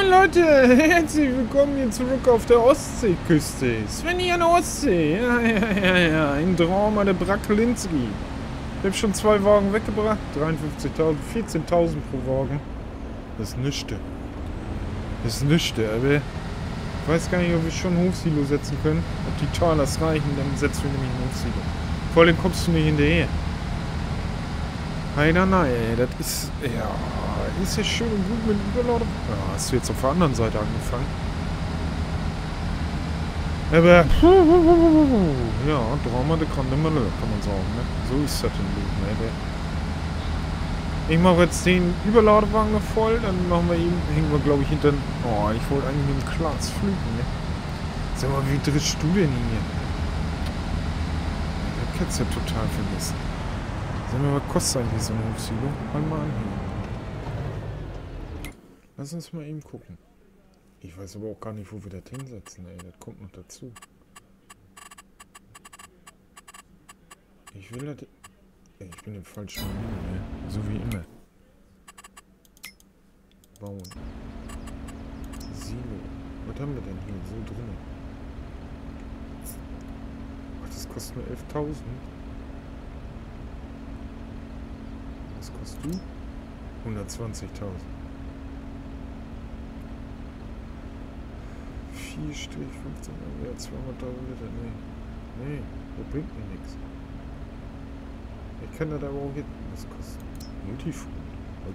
Moin Leute, herzlich willkommen hier zurück auf der Ostseeküste. Sven hier an der Ostsee. Ja, ja, ja, ja. Ein Drama der Brackelinski. Ich habe schon zwei Wagen weggebracht. 53.000, 14.000 pro Wagen. Das ist nichts. Das ist nichts, aber ich weiß gar nicht, ob wir schon ein Hofsilo setzen können. Ob die Talers reichen, dann setzen wir nämlich ein Hofsilo. Vor allem kommst du nicht hinterher. Nein, nein, das ist, ja, ist ja schön und gut mit Überladung. Ja, hast du jetzt auf der anderen Seite angefangen. Aber, ja, Drama, der kann nimmer lösen, kann man sagen, ne? So ist das im Leben, ne? Ich mache jetzt den Überladewagen voll, dann machen wir ihn, hängen wir, glaube ich, hinter... Oh, ich wollte eigentlich mit dem Glas flügen, ne? Sag mal, wie drittst du denn hier? Kannst du ja total vermissen. Sag mal, was kostet eigentlich so ein Hofsilo? Halt mal an hier. Lass uns mal eben gucken. Ich weiß aber auch gar nicht, wo wir das hinsetzen, ey. Das kommt noch dazu. Ich will das... Ey, ich bin im falschen Menü, ne? So wie immer. Bauen. Silo. Was haben wir denn hier so drin? Ach, das kostet nur 11.000. Was kostet du? 120.000. 4 Strich 15 ja, 200.000 Liter, nee. Nee, das bringt mir nichts. Ich kann das aber auch hinten, was kostet. Multifood, bei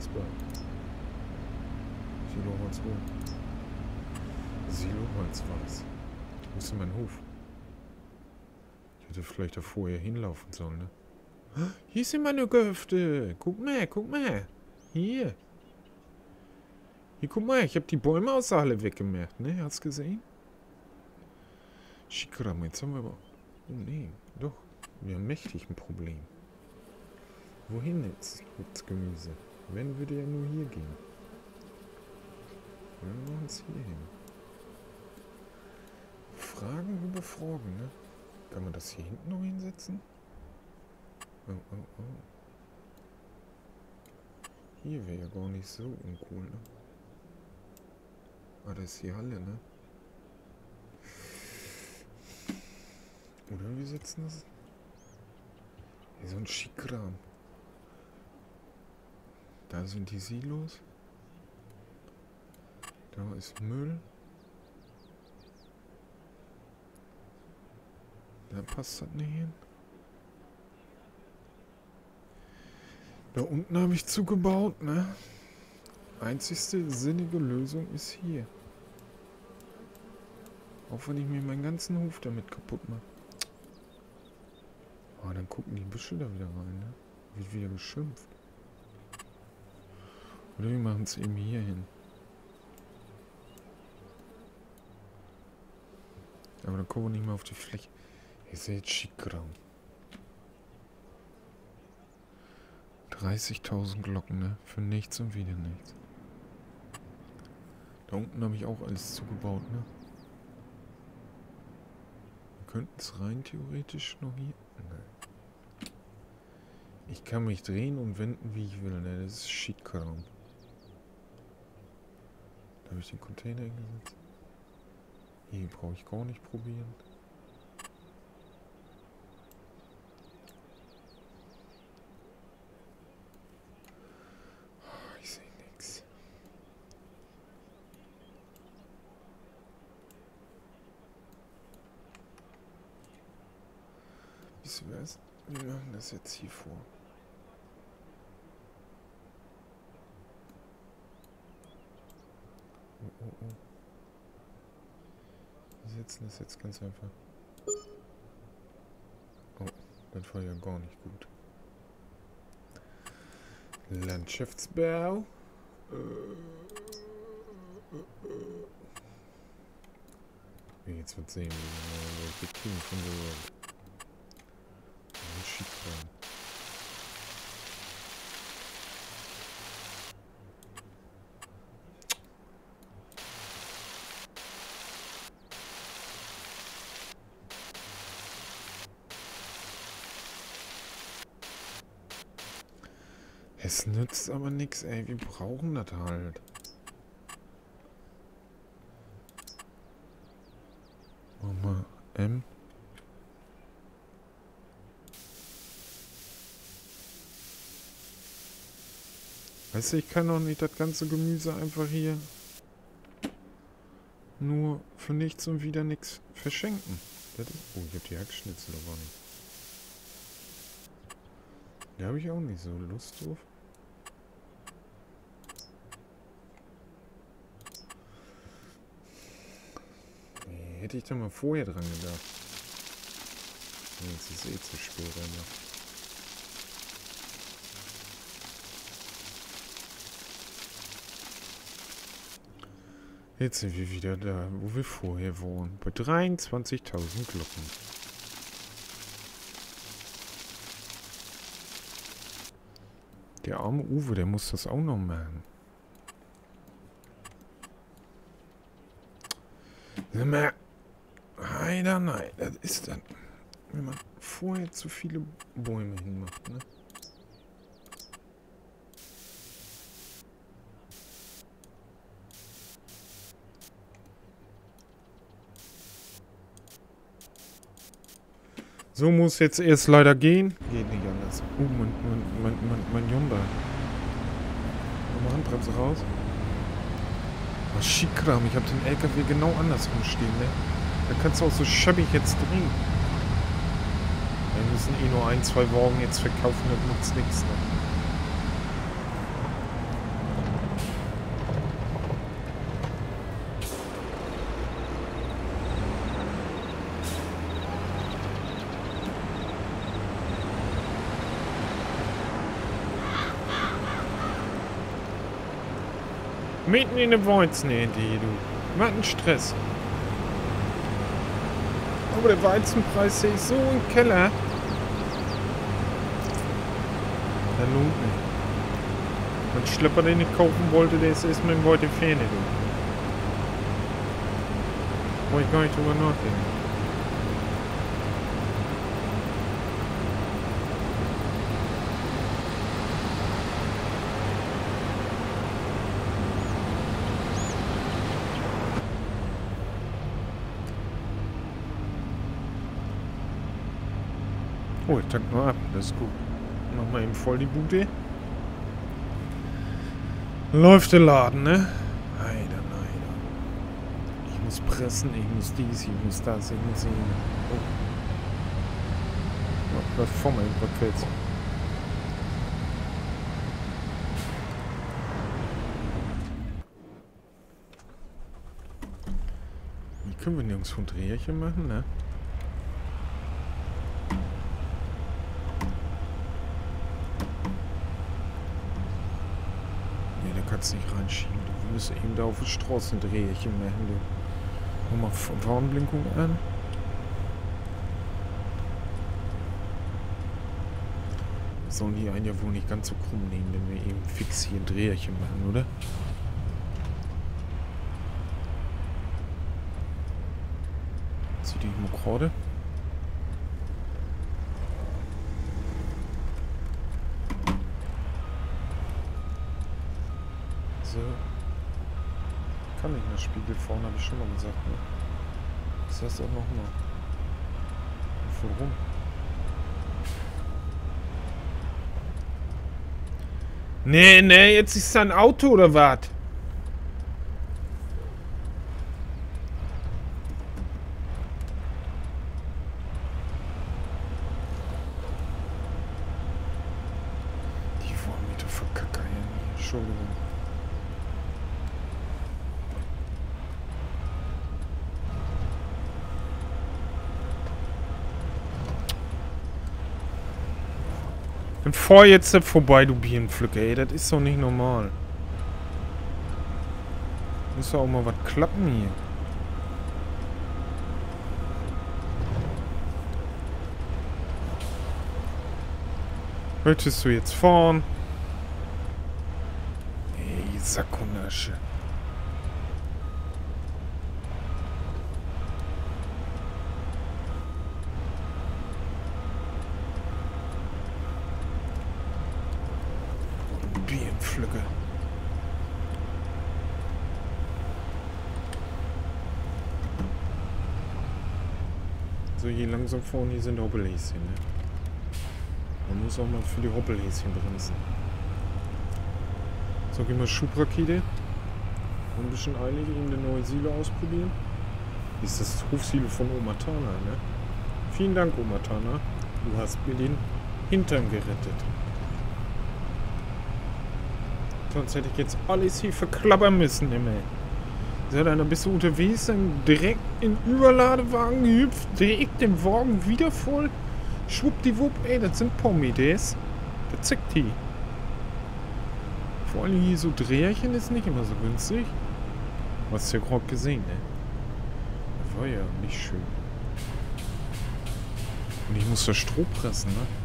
Silo Holz Rot. Silo Holz Weiß. Wo ist denn mein Hof? Ich hätte vielleicht da vorher hinlaufen sollen, ne? Hier sind meine Gehöfte. Guck mal, guck mal. Hier. Hier, guck mal, ich habe die Bäume aus der Halle weggemacht, ne? Hast gesehen? Schikram, jetzt haben wir aber... Oh, nee, doch. Wir haben mächtig ein Problem. Wohin jetzt mit Gemüse? Wenn würde ja nur hier gehen. Wir machen es hier hin. Fragen über Fragen, ne? Kann man das hier hinten noch hinsetzen? Oh, oh, oh. Hier wäre ja gar nicht so uncool, ne? Ah, das ist die Halle, ne? Oder wir setzen das... Hier so ein Schickkram. Da sind die Silos. Da ist Müll. Da passt das nicht hin. Da unten habe ich zugebaut, ne? Einzigste sinnige Lösung ist hier. Auch wenn ich mir meinen ganzen Hof damit kaputt mache. Oh, dann gucken die Büsche da wieder rein, ne? Wird wieder geschimpft. Oder wir machen es eben hier hin. Aber dann kommen wir nicht mehr auf die Fläche. Ihr seht Schickgraum. 30.000 Glocken, ne? Für nichts und wieder nichts. Da unten habe ich auch alles zugebaut, ne? Wir könnten es rein theoretisch noch hier... Nein. Ich kann mich drehen und wenden, wie ich will, ne? Das ist Schickgraum. Da habe ich den Container hingesetzt. Hier brauche ich gar nicht probieren. Oh, ich sehe nichts. Ihr was? Wir machen das jetzt hier vor. Oh, oh, oh. Wir setzen das jetzt ganz einfach. Oh, das war ja gar nicht gut. Landschaftsbau. Jetzt wird sehen, wir kriegen von der Rein. Es nützt aber nichts, ey. Wir brauchen das halt. Weißt du, ich kann doch nicht das ganze Gemüse einfach hier nur für nichts und wieder nichts verschenken. Ist, oh, ich hab die Hackschnitzel aber nicht. Da habe ich auch nicht so Lust drauf. Hätte ich da mal vorher dran gedacht. Jetzt ist eh zu spät, aber. Jetzt sind wir wieder da, wo wir vorher wohnen. Bei 23.000 Glocken. Der arme Uwe, der muss das auch noch machen. Sag nein, nein, das ist dann, wenn man vorher zu viele Bäume hinmacht, ne? So muss jetzt erst leider gehen. Geht nicht anders. Uh, mein, mein, mein, mein, mein Hyundai. Nochmal Handbremse raus. Was oh. Ich habe den LKW genau andersrum stehen, ne? Da kannst du auch so schäbig jetzt drehen. Wir müssen eh nur ein, zwei Wagen jetzt verkaufen, das nutzt nichts, ne? Mitten in der Weizen, die du. Was ein Stress. Aber der Weizenpreis sehe ich so im Keller. Der lohnt nicht. Wenn Schlepper den nicht kaufen wollte, der ist erstmal in Beute Fähne, du. Brauche ich gar nicht drüber nachdenken. Oh, ich tank nur ab. Das ist gut. Mach mal eben voll die Bude. Läuft der Laden, ne? Heider, heider. Ich muss pressen, ich muss dies, ich muss das, ich muss ihn. Oh. Oh, läuft vor mir rückwärts. Wie können wir nirgends ein Dreherchen machen, ne? Kannst nicht reinschieben. Du musst eben da auf die Straße ein Drehchen machen. Du. Mach mal Warnblinkung an. Wir sollen hier einen ja wohl nicht ganz so krumm nehmen, wenn wir eben fix hier ein Drehchen machen, oder? Zieh die mal gerade. Mehr Spiegel vorne, habe ich schon mal gesagt. Ne? Das heißt auch noch mal. Voll rum. Nee, nee, jetzt ist da ein Auto oder was? Dann fahr jetzt vorbei, du Bienenpflücker, ey. Das ist doch nicht normal. Muss doch auch mal was klappen hier. Möchtest du jetzt fahren? Ey, Sackunasche. pflücke. So, hier langsam vorne, hier sind Hoppelhäschen, ne? Man muss auch mal für die Hoppelhäschen bremsen. So, gehen wir Schubrakete. Ein bisschen eilig, eben eine neue Silo ausprobieren. Ist das Hofsilo von Omatana, ne? Vielen Dank, Omatana. Du hast mir den Hintern gerettet. Sonst hätte ich jetzt alles hier verklappern müssen, immer. So, dann bist du unterwegs, dann direkt in Überladewagen gehüpft, direkt den Wagen wieder voll. Schwuppdiwupp, ey, das sind Pommes. Das zickt die. Vor allem hier so Dreherchen ist nicht immer so günstig. Hast ja gerade gesehen, ne? Das war ja nicht schön. Und ich muss da Stroh pressen, ne?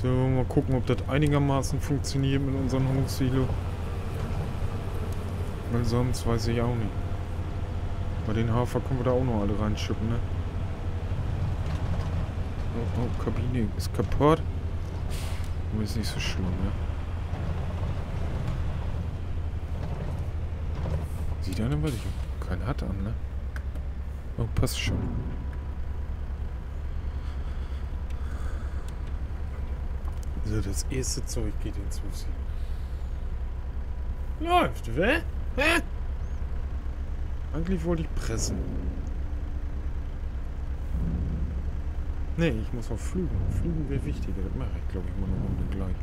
So, mal gucken, ob das einigermaßen funktioniert mit unserem Hochsilo. Weil sonst weiß ich auch nicht. Bei den Hafer können wir da auch noch alle reinschippen, ne? Oh, oh, Kabine ist kaputt. Aber ist nicht so schlimm, ne? Sieht einer, weil keinen hat an, ne? Oh, passt schon. So, das erste Zeug geht ins Hus. Läuft, wä? Hä? Eigentlich wollte ich pressen. Nee, ich muss auf Flügen. Flügen wäre wichtiger. Das mache ich, glaube ich, mal eine Runde gleich.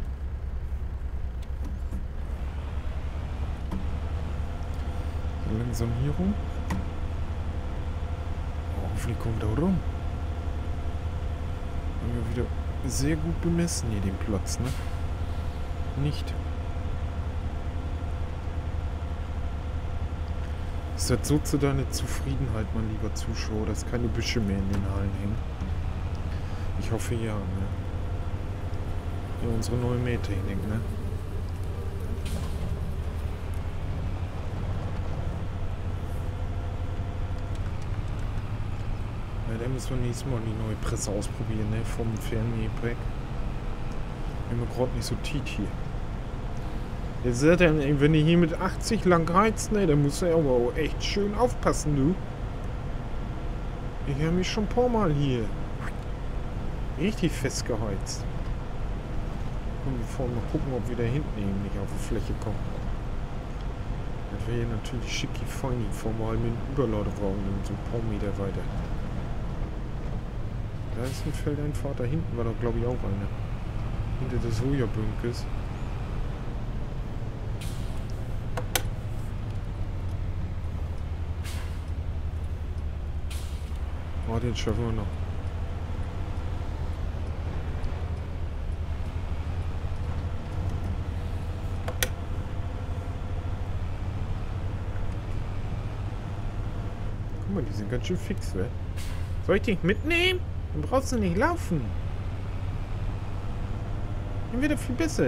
Langsam hier rum. Oh, hoffentlich kommt da rum. Haben wir wieder sehr gut bemessen hier den Platz, ne? Nicht. Ist das so zu deiner Zufriedenheit, mein lieber Zuschauer, dass keine Büsche mehr in den Hallen hängen? Ich hoffe ja, ne? Ja, unsere neue Mähtechnik, ne? Müssen wir nächstes Mal die neue Presse ausprobieren, ne? Vom Fernmähpack. Bin mir gerade nicht so tief hier. Jetzt seht ihr, wenn ihr hier mit 80 lang reizt, ne, dann muss er aber auch echt schön aufpassen, du. Ich habe mich schon ein paar Mal hier richtig festgeheizt. Und bevor wir gucken, ob wir da hinten eben nicht auf die Fläche kommen. Das wäre natürlich schicki feini, formal mit dem Überladewagen so ein paar Meter weiter. Da ist ein Feldeinfahrt, da hinten war doch glaube ich auch einer. Hinter des Sojabünkes. Oh, den schaffen wir noch. Guck mal, die sind ganz schön fix, wer? Soll ich dich mitnehmen? Dann brauchst du nicht laufen. Dann wird er viel besser.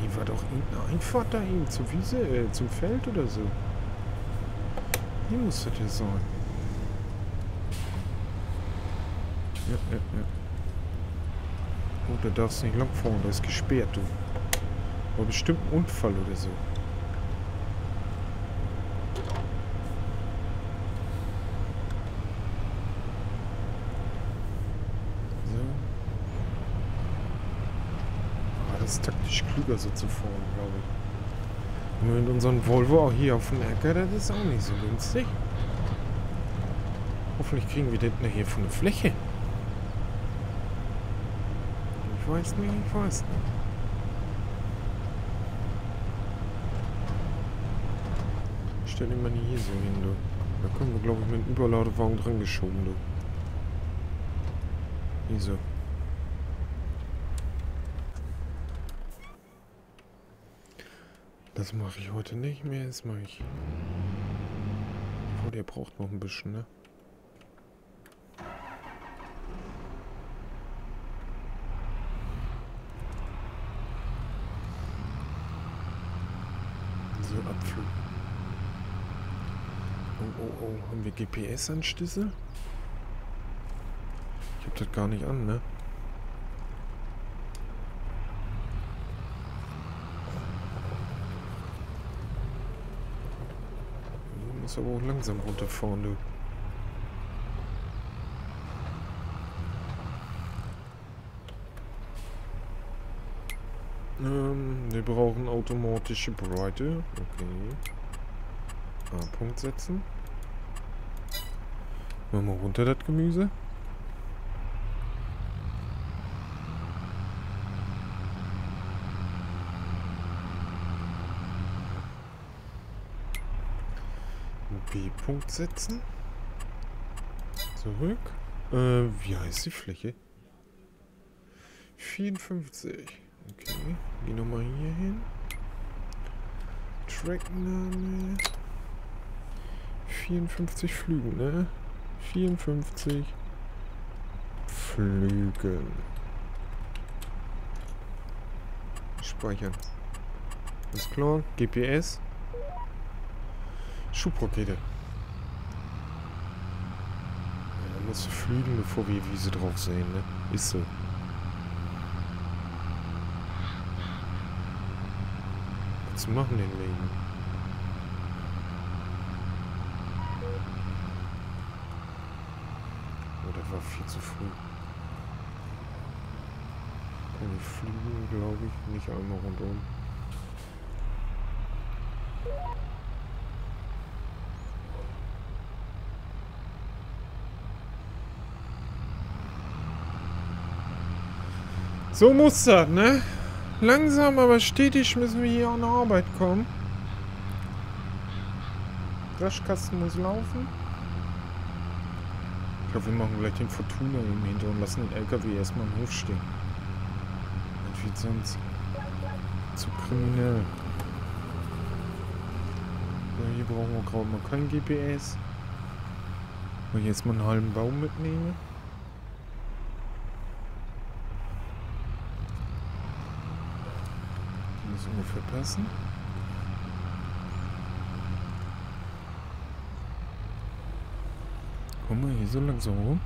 Hier war doch irgendeine Einfahrt da eben zur Wiese, äh, zum Feld oder so. Hier muss das ja sein. Ja, ja, ja. Oh, da darfst du nicht lang fahren, da ist gesperrt, du. War bestimmt ein Unfall oder. So. Ah, das ist so zu fahren, glaube ich. Und mit unserem Volvo auch hier auf dem Äcker, das ist auch nicht so günstig. Hoffentlich kriegen wir das nachher von der Fläche. Ich weiß nicht, ich weiß nicht. Stell ihn mal nie hier so hin, du. Da können wir, glaube ich, mit dem Überladewagen dran geschoben, du. Hier. Das mache ich heute nicht mehr. Das mache ich. Oh, der braucht noch ein bisschen, ne? So, Abflug. Oh, oh, oh. Haben wir GPS-Anschlüsse? Ich hab das gar nicht an, ne? Aber auch langsam runterfahren, du. Ähm, wir brauchen automatische Breite. Okay. A-Punkt setzen. Machen wir runter das Gemüse. B-Punkt setzen. Zurück. Äh, wie heißt die Fläche? 54. Okay, geh nochmal hier hin. Trackname. 54 Flügen, ne? 54 Flügen. Speichern. Alles klar. GPS. Schubrakete. Du fliegen, bevor wir Wiese drauf sehen, ne? Ist so. Was machen den Leben? Oh, das war viel zu früh. Wir fliegen, glaube ich, nicht einmal rundum. So muss das, ne? Langsam, aber stetig müssen wir hier an der Arbeit kommen. Waschkasten muss laufen. Ich glaube, wir machen gleich den Fortuna im Hinter und lassen den LKW erstmal im Hof stehen. Das wird sonst zu kriminell. So, hier brauchen wir gerade mal kein GPS. Wenn ich jetzt mal einen halben Baum mitnehme. Ungefähr passen. Komm mal hier so langsam rum.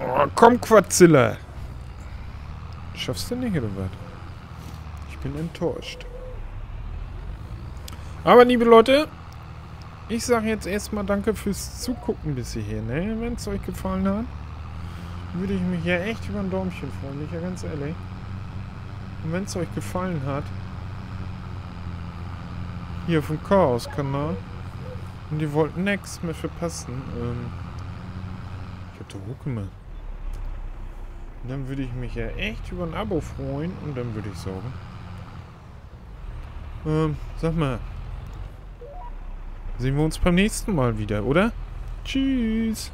Oh, komm, Quatzilla! Schaffst du nicht, oder was? Ich bin enttäuscht. Aber, liebe Leute, ich sage jetzt erstmal danke fürs Zugucken bis hierher, ne? Wenn es euch gefallen hat würde ich mich ja echt über ein Däumchen freuen, bin ich ja ganz ehrlich. Und wenn es euch gefallen hat, hier vom Chaos-Kanal, und ihr wollt nichts mehr verpassen, ähm, ich hab da Huckeme. Dann würde ich mich ja echt über ein Abo freuen und dann würde ich sagen, ähm, sag mal, sehen wir uns beim nächsten Mal wieder, oder? Tschüss!